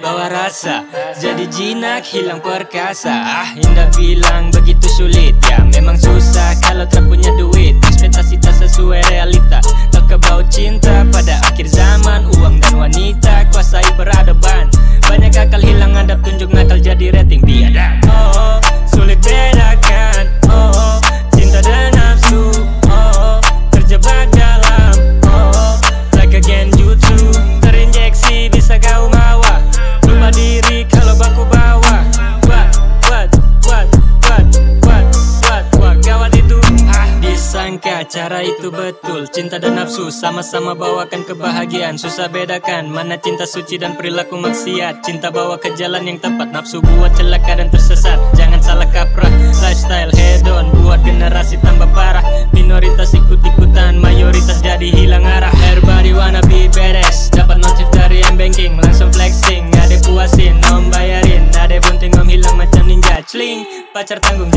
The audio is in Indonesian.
bawa rasa Jadi jinak hilang perkasa. Ah indah bilang cara itu betul. Cinta dan nafsu sama-sama bawakan kebahagiaan. Susah bedakan mana cinta suci dan perilaku maksiat. Cinta bawa ke jalan yang tepat. Nafsu buat celaka dan tersesat. Jangan salah kaprah. Lifestyle hedon buat generasi tambah parah. Minoritas ikut-ikutan. Mayoritas jadi hilang arah. Everybody wanna be badass. Dapat notif dari M-Banking Langsung flexing. Ade puasin Om bayarin. Ade bunting om hilang macam ninja. Cling. Pacar tanggung